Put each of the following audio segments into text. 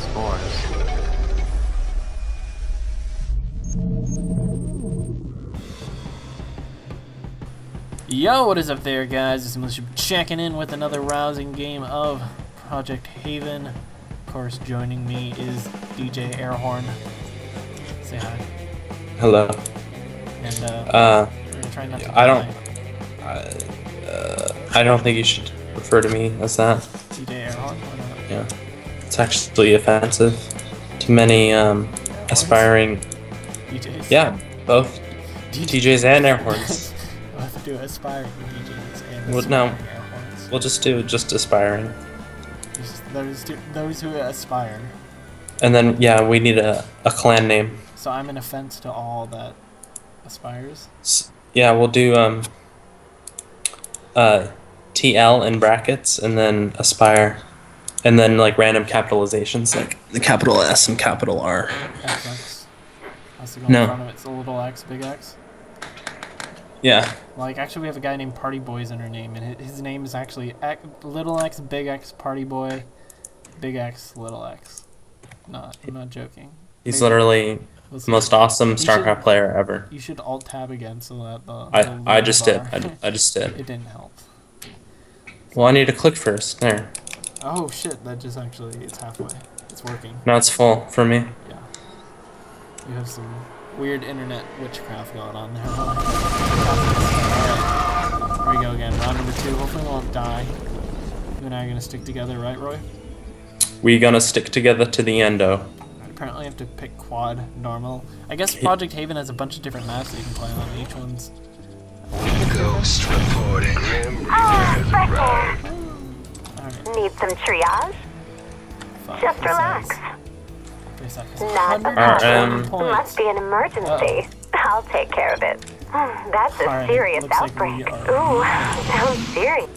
Spores. Yo, what is up there, guys? This is Militia checking in with another rousing game of Project Haven. Of course, joining me is DJ Airhorn. Say hi. Hello. And, uh, Uh, try not to I don't- die. uh, I don't think you should refer to me as that. DJ Airhorn? Why not? Yeah, it's actually offensive to many um, aspiring. DJs? Yeah, both TJs and air horns. We'll have to do aspiring DJs and Well, no. air horns. We'll just do just aspiring, Just those, those who aspire. and then yeah, we need a, a clan name. So I'm an offense to all that aspires. S- Yeah, we'll do um. Uh, TL in brackets, and then aspire, and then like random capitalizations like the capital S and capital R. XX. Has to No. in front of it. It's a little X, big X. Yeah, Like, actually, we have a guy named Party Boys in her name, and his name is actually X, Little X, Big X, Party Boy, Big X, Little X. Not, I'm not joking. he's Maybe- literally Let's the most awesome should- StarCraft player ever. You should alt tab again so that the. I, the I little just did. I, I, d- I just did. it didn't help. Well, I need to click first. There. Oh shit! That just actually it's halfway. It's working. Now it's full for me. Yeah. You have some weird internet witchcraft going on there. Alright. Here we go again. Round number two. Hopefully we won't die. You and I are gonna stick together, right, Roy? We gonna stick together to the end, endo. Apparently, I have to pick quad, normal. I guess Project Haven has a bunch of different maps that you can play on. Each one's. Ghost reporting. Oh, Alright. Need some triage? Five Just relax. Three. Not a 140 problem. points. Um, must be an emergency. I'll take care of it. That's a Alright, serious looks like outbreak. are- Ooh, sounds serious.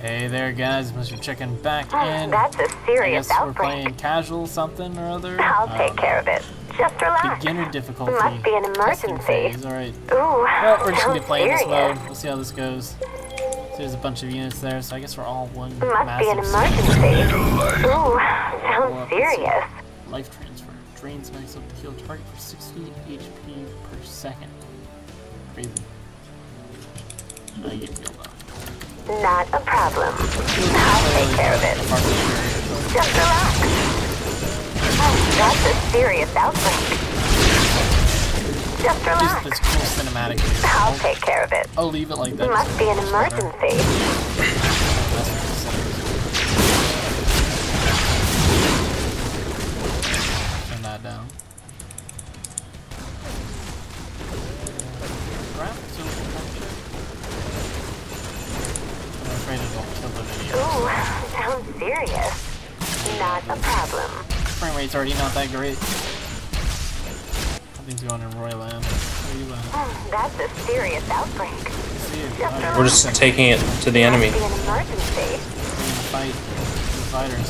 Hey there, guys. Mr. Chicken back in. That's a serious guess we're playing casual something or other. I'll I take care of it. Just relax. Beginner difficulty. Must be an testing emergency. phase. All right. Ooh, Well, we're just gonna be sounds playing this mode. We'll see how this goes. There's a bunch of units there, so I guess we're all one Must be an emergency. Ooh, sounds serious. Life transfer. Drains max up the heal target for 60 HP per second. Crazy. I get healed up. Not a problem. I'll take care of it. Just relax. Oh, that's a serious outbreak. Just Just relax. this cool cinematic here. I'll take care of it. I'll leave it like that. Must be an emergency. Turn that down. Graphics are looking kind of good. I'm afraid it'll kill the video. Ooh, sounds serious. Not a problem. Frame rate's already not that great. Something's going in Royal That's a serious outbreak. Just We're just taking it to the enemy. Be an emergency. fight the fighters.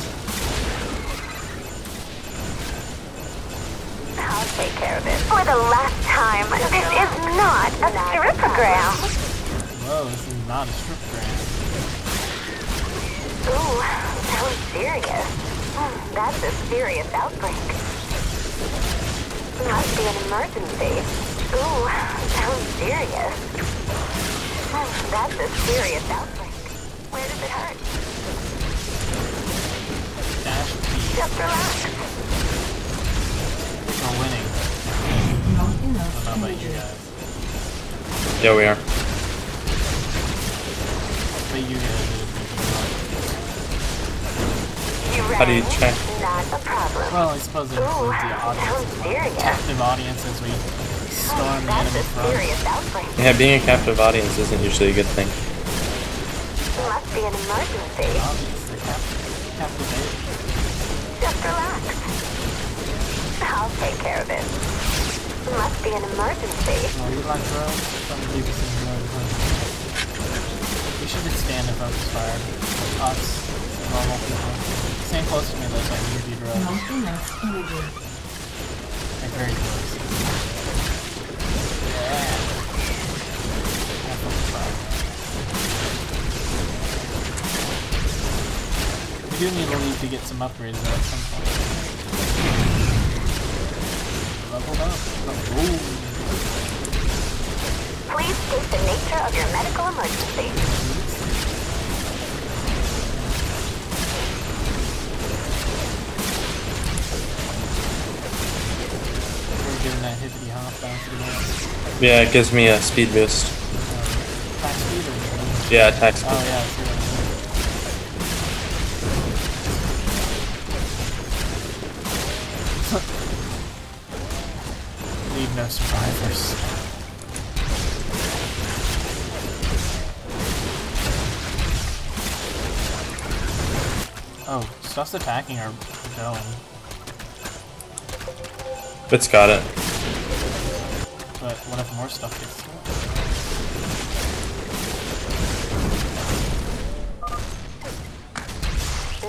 I'll take care of it. For the last time, this is not a stripogram. Whoa, this is not a strip grant. Ooh, sounds serious. Hmm, That's a serious outbreak. Must be an emergency. Ooh, sounds serious. Hmm, That's a serious outbreak. Where does it hurt? Dash P. Just relax. We're winning. I don't know about you guys. Yeah, we are. But you guys are You How do you ready? check? Not a problem. Well, I suppose it Ooh, the audience. sounds as Captive audience as we storm the That's a serious outbreak. Yeah, being a captive audience isn't usually a good thing. Must be an emergency. Audience, the captive, captivated. Just relax. I'll take care of it. Must be an emergency. No, you like drones? Some people say drones. huh? We should just stand in front of this fire. Us, normal people. Stand close to me though, so I can give you drones. Like very close. Do need to leave to get some upgrades though at some point. leveled up. Ooh. Please state the nature of your medical emergency. We're giving that hippity hop bounce again. Yeah, it gives me a speed boost. Uh, attack speed or Yeah, attack speed. Oh yeah, stuff's attacking our going, It's got it. but what if more stuff gets to?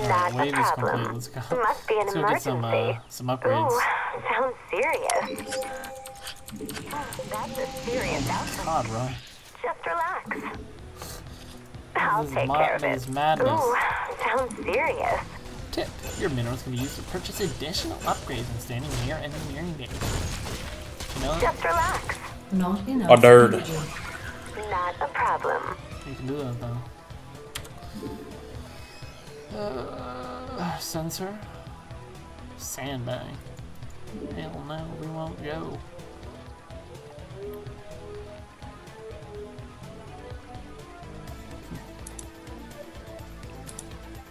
Not a wave is complete. problem. Let's go. Must be an Let's go get some uh, some upgrades. Ooh, sounds serious. That's a serious outbreak. God, bro. Just relax. I'll This is take care of it. this it. is madness. Ooh, sounds serious. Tip: Your minerals can be used to purchase additional upgrades in standing near engineering base. You know, Just relax. Not enough A nerd. energy. Not a problem. you can do that though. Uh, sensor. Sandbag. Hell no, we won't go.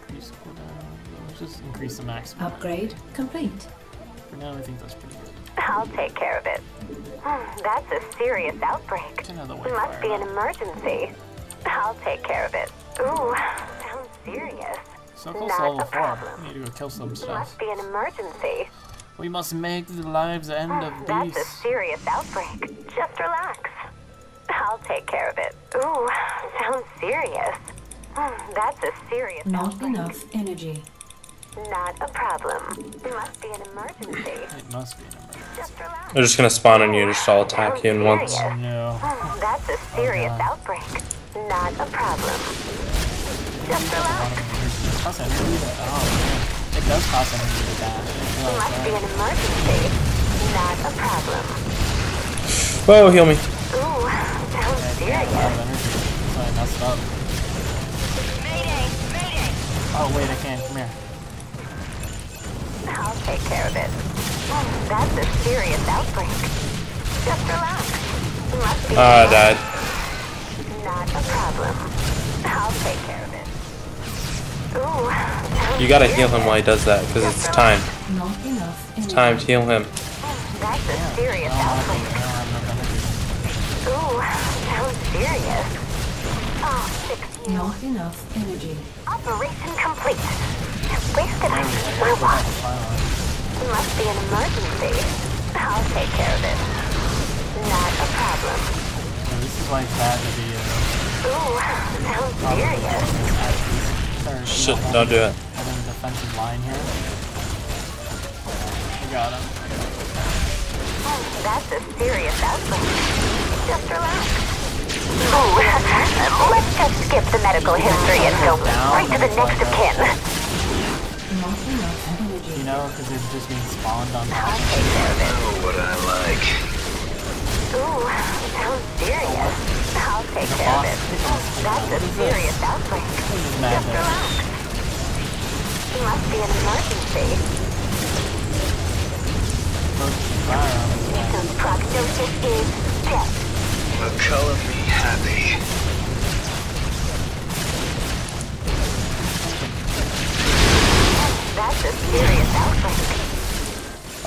Increase cooldown. Let's just increase the maximum. Upgrade complete. For now, I think that's pretty good. I'll take care of it. That's a serious outbreak. Get another way Must be an emergency. I'll take care of it. Ooh, sounds serious. So close Not to level a 4. problem. We need to go kill some stuff. Must be an emergency. We must make the lives end of these. That's a serious outbreak. Just relax. I'll take care of it. Ooh, sounds serious. That's a serious Not outbreak. enough energy. Not a problem. Must be an emergency. It must be an emergency. Just relax. They're just gonna spawn on you, just all attack you in once. Oh no. Hmm, That's a serious God. outbreak. Not a problem. Just relax. It costs energy to, oh man. It does cost energy to dash. I didn't Must be an emergency. Not a problem. Whoa, heal me. Ooh, sounds Yeah, yeah, a lot of serious. energy. So I messed up. Mayday! Mayday! Oh wait, I can't. Come here. I'll take care of it. Hmm, That's a serious outbreak. Just relax. Must be Ah, I died. not a problem. I'll take care of it. Ooh, You gotta heal him while he does that, because it's time. Not enough energy. It's time to heal him. That's a serious I don't have, outbreak. I don't have enough. Ooh, sounds serious. Oh, fix you. Not enough energy. Operation complete. I've wasted There we half go. my watch. the fire on. Must be an emergency. I'll take care of it. Not a problem. Yeah, this is why it's bad to be uh, Ooh, sounds probably serious. at least- Shit, don't do it. having a defensive line here. We got him. That's a serious outbreak. Just relax. Ooh, let's just skip the medical history and go right to the next of kin. Know, because they're just being spawned on top. I'll take care. Oh, what I like. Ooh, sounds serious. I'll take care of it. That's a serious outbreak. This is mad Just though. relax. Must be an emergency. Fire on this guy. Prognosis is death. Well, color me happy.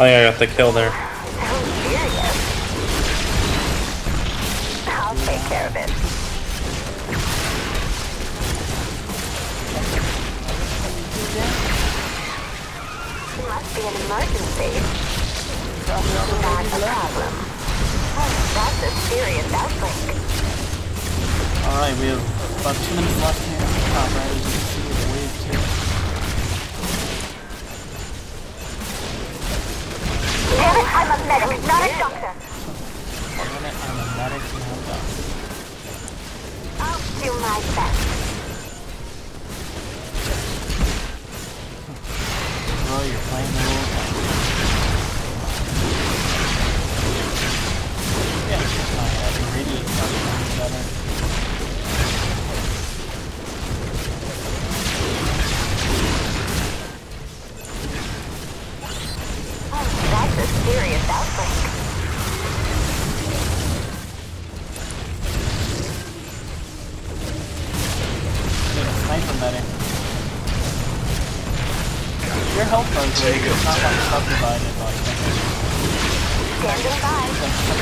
Oh yeah, I got the kill there. I'll take care of it. Must be an emergency. Not a problem. That's a serious outbreak. Alright, we have about two minutes left here. Top right, Damn it, I'm a medic, not a doctor. One minute, I'm a medic, you know that. I'll do my best.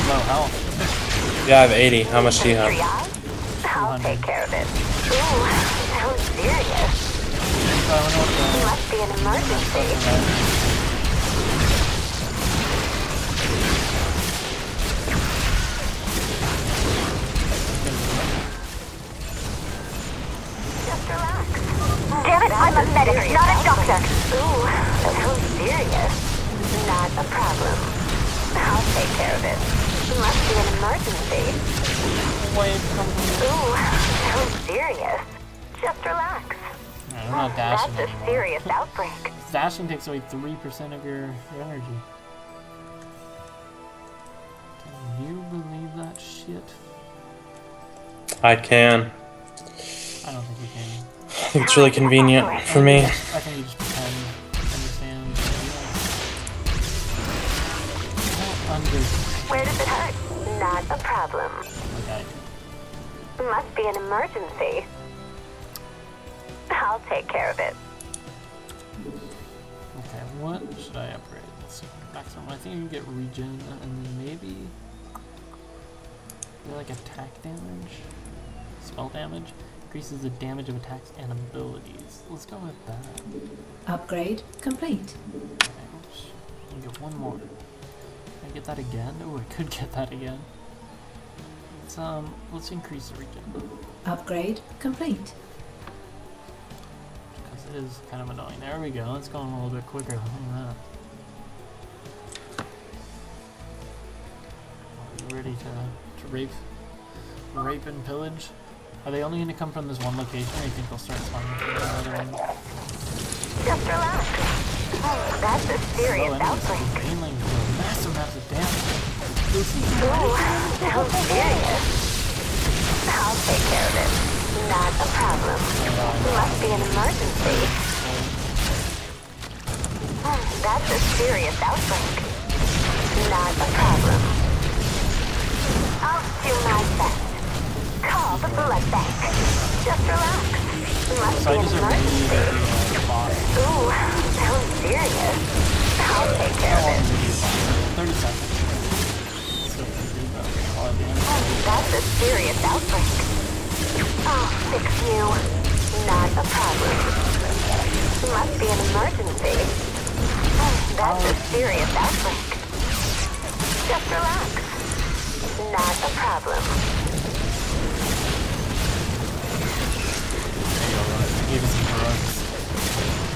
Low health. Yeah, I have 80. How much do you have? I'll take care of it. Ooh, sounds serious. So I wonder what the Must be an emergency. subdivided. Just relax. Damn it, I'm a medic, not a doctor. Ooh, sounds serious. Not a problem. I'll take care of it. Must be an emergency. Wait, come Ooh, sounds serious. Just relax. I'm not dashing That's a anymore. serious outbreak. Dashing takes away 3% of your, your energy. Can you believe that shit? I can. I don't think you can. I think it's really convenient for me. I think you just pretend understand. You don't understand. Where does it hurt? Not a problem. Okay. Must be an emergency. I'll take care of it. Okay, what should I upgrade? Let's see. Maximum. I think you can get regen and then maybe. maybe like attack damage? Spell damage? Increases the damage of attacks and abilities. Let's go with that. Upgrade complete. Okay, oops. Can get one more. Can I get that again? Oh, I could get that again. Let's um, let's increase the regen Upgrade complete. because it is kind of annoying. There we go. It's going a little bit quicker. Look at that. Are you ready to to rape, rape and pillage? Are they only going to come from this one location, or do you think they'll start spawning from another one? Just relax. Oh, that's a Oh, serious outbreak. Ooh, sounds serious. I'll take care of it. Not a problem. Must be an emergency. That's a serious outbreak. Not a problem. I'll do my best. Call the blood bank. Just relax. Must be an emergency. Ooh, sounds serious. I'll take care of it. 30 seconds. That's a serious outbreak. I'll fix you. Not a problem. Must be an emergency. That's a serious outbreak. Just relax. Not a problem.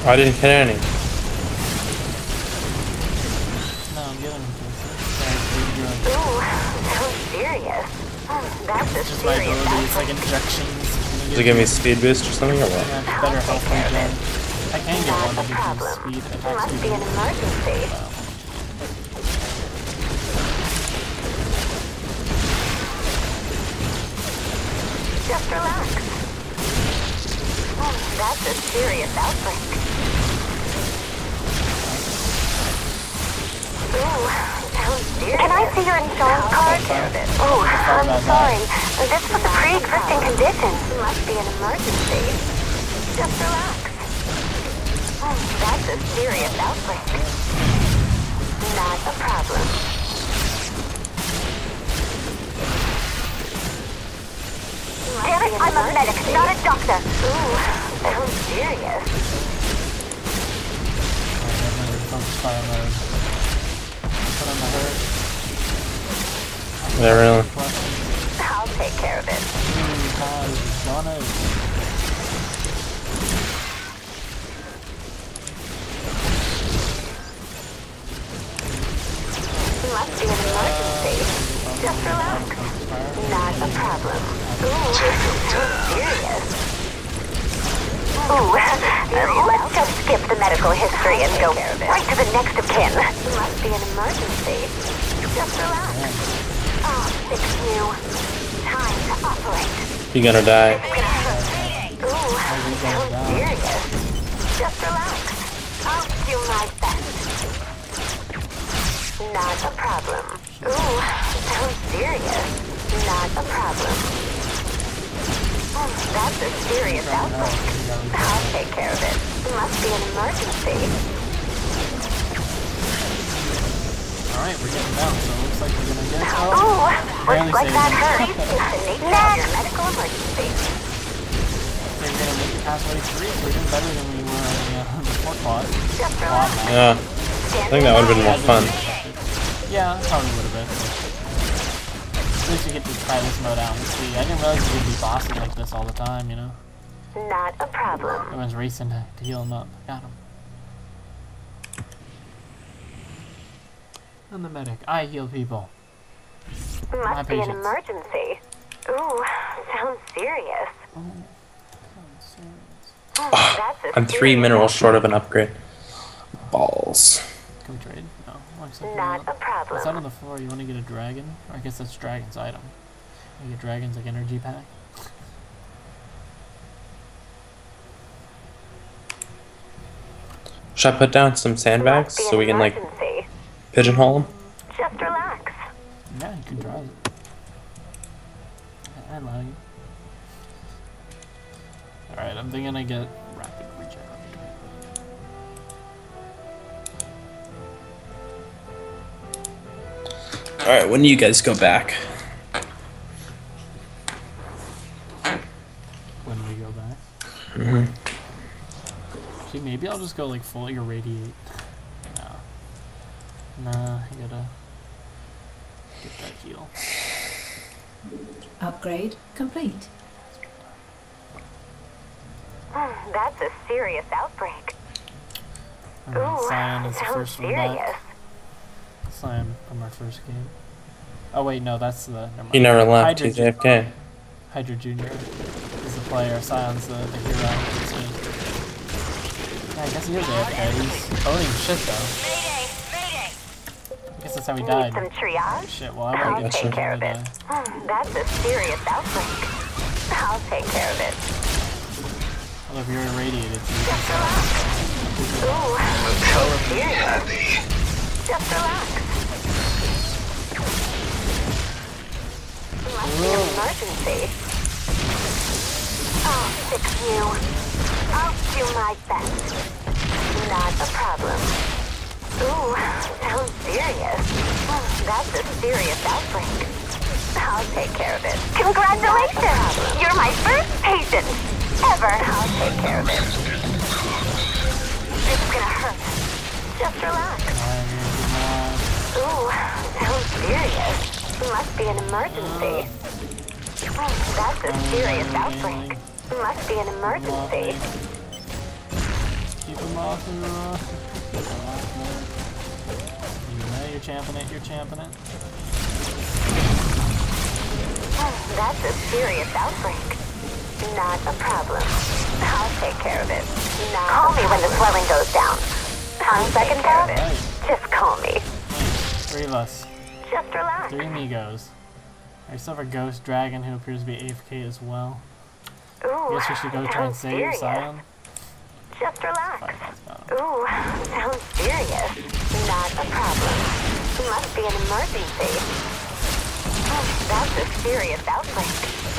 I didn't get any. Does it give me speed boost or something or what? Yeah, just better health regen. I can get Not one a that gives problem. you speed, attack Must speed. be an emergency. Just relax. Oh, that's a serious outbreak. Ooh, sounds serious. Can I see your insurance card? Oh, I'm sorry. This was a pre-existing condition. Must be an emergency. Just relax. Oh, that's a serious outbreak. Not a problem. Damn it, I'm a medic, not a doctor. Ooh, sounds serious. Yeah, really. I'll take care of it. Must be an emergency. Just relax. Not a problem. Ooh, sounds serious. Ooh, let's just skip the medical history and go right to the next of kin. Must be an emergency. Just relax. Oh, I'll fix you. Time to operate. You're gonna die. Ooh, sounds serious. Just relax. I'll do my best. Not a problem. Ooh, sounds serious. Not a problem. That's a serious outbreak. I'll take care of it. Must be an emergency. Alright, we're getting out. so it looks like we're gonna get out. Oh, looks like that hurt. Next! medical emergency. We're gonna make it past wave 3 if we're doing better than we were on the 4 quad. Yeah. I think that would have been more fun. Yeah, probably would have been. At least we get to try this mode out and see. I didn't realize we could be bossing like this all the time, you know? Not a problem. Everyone's racing to, to heal him up. Got him. I'm the medic. I heal people. My Must be an emergency. Ooh, sounds serious. Oh, Oh, that's a I'm three minerals short of an upgrade. Balls. Can we trade? No. I'll Not that. a problem. It's out on the floor. You want to get a dragon? Or I guess that's dragon's item. You get dragon's like energy pack. Should I put down some sandbags so we can like pigeonhole them? Just relax. Yeah, you can draw it. I allow you. Alright, I'm thinking I get All right. When do you guys go back? when we go back. Mhm. See, maybe I'll just go like full irradiate. No. Nah, I gotta get that heal. Upgrade complete. Hmm, That's a serious outbreak. Alright, Ooh, Cyan is the sounds first one serious. Back. Cyan from our first game. Oh wait, no, that's the. Never mind. Never left. Hydra, He's AFK. Hydra Junior is the player. Cyan's the, the hero. It's me. Yeah, I guess he is AFK. He's owning shit though. Mayday! Mayday! I guess that's how he Need died. some triage? Shit, well I I'll want get take shit care of it. Hmm, That's a serious outbreak. I'll take care of it. Although if you're irradiated, you can Just relax. Ooh, The color me happy. just relax. Emergency. I'll fix you. I'll do my best. Not a problem. Ooh, sounds serious. Hmm, That's a serious outbreak. I'll take care of it. Congratulations! You're my first patient ever. I'll take care of it. It's gonna hurt. Just relax. Ooh, sounds serious. Must be an emergency. Hmm, That's a serious outbreak. Must be an emergency. Keep him off the rock. Off. You know you're champing it, you're champing it. Hmm, That's a serious outbreak. Not a problem. I'll take care of it. Not call me when the swelling goes down. On second thought, Right. just call me. Three of us. Just relax. Three amigos. I still have a ghost dragon who appears to be AFK as well. Ooh, Guess we should go try and save serious. Scion. Just relax. Five thoughts about him. Ooh, sounds serious. Not a problem. Must be an emergency. Hmm, That's a serious outbreak.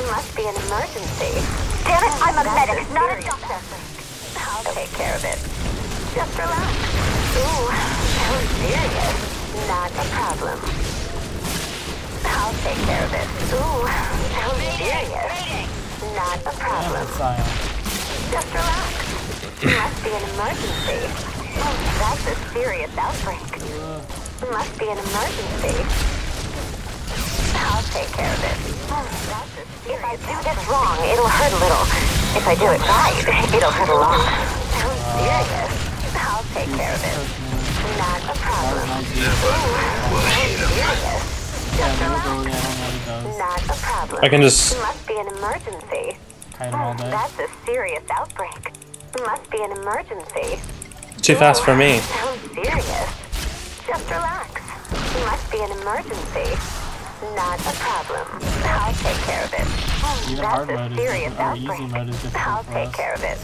Must be an emergency. Damn it, I'm a medic, not a doctor. I'll take care of it. Just relax. Ooh, sounds serious. Not a problem. I'll take care of it. Ooh, serious. Not a problem. Just relax. Must be an emergency. Oh, that's a serious outbreak. Must be an emergency. I'll take care of it. Oh, if I do this wrong, it'll hurt a little. If I do it right, it'll hurt a lot. Sounds serious. I'll take care of it. Not a problem. Yeah, Just the relax. ability, I don't know what it does. Not a problem. I can just Must be an emergency. Kite him all day. That's a serious outbreak. Must be an emergency. too fast for me. Sounds serious. Just relax. Must be an emergency. Not a problem. I'll take care of it. Even That's hard a mode serious difficult, or easy mode is I'll for take us. care of it.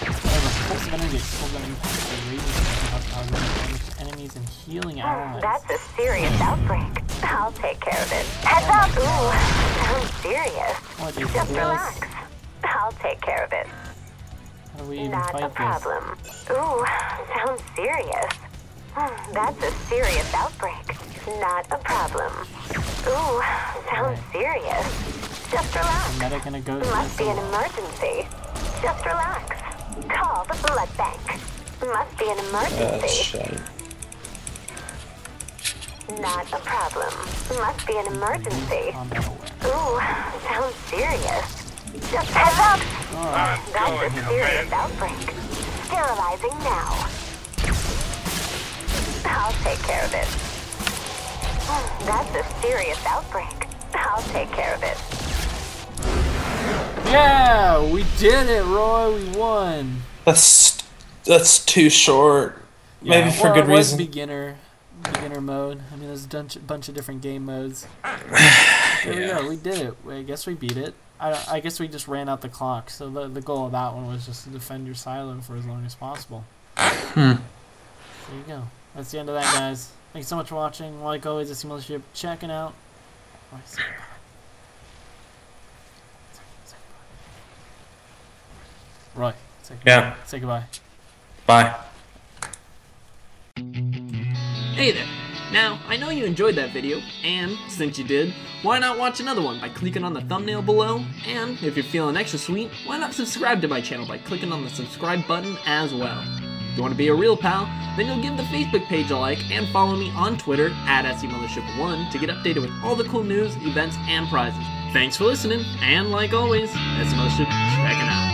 However, pulse of energy pulls an impact the radius of how damage to enemies and healing allies. That's a serious outbreak. I'll take care of it. Heads up! Ooh, sounds serious. What is Just this? relax. I'll take care of it. How do we even Not a fight this? problem. Ooh, sounds serious. Hmm, That's a serious outbreak. Not a problem. Ooh, sounds serious. Just relax. Medic and a ghost. Must be an emergency. Just relax. Call the blood bank. Must be an emergency. emergency. shit. Not a problem. Must be an emergency. Ooh, sounds serious. Just heads up. Alright. That's a serious outbreak. Sterilizing now. I'll take care of it. That's a serious outbreak. I'll take care of it. Yeah, we did it, Roy. We won. That's that's too short. Maybe for well, good it was reason. beginner, beginner mode. I mean, there's a bunch, bunch of different game modes. There we go. We did it. I guess we beat it. I, I guess we just ran out the clock. So the the goal of that one was just to defend your silo for as long as possible. Hmm. There you go. That's the end of that, guys. Thanks so much for watching. Like always, it's Militia checking out. Roy, say goodbye. Say- say goodbye. Roy, say goodbye. Yeah. Say goodbye. Bye. Hey there! Now, I know you enjoyed that video, and since you did, why not watch another one by clicking on the thumbnail below? And if you're feeling extra sweet, why not subscribe to my channel by clicking on the subscribe button as well? If you want to be a real pal, then you'll give the Facebook page a like and follow me on Twitter at SCMothership1 to get updated with all the cool news, events, and prizes. Thanks for listening, and like always, SC Mothership checking out.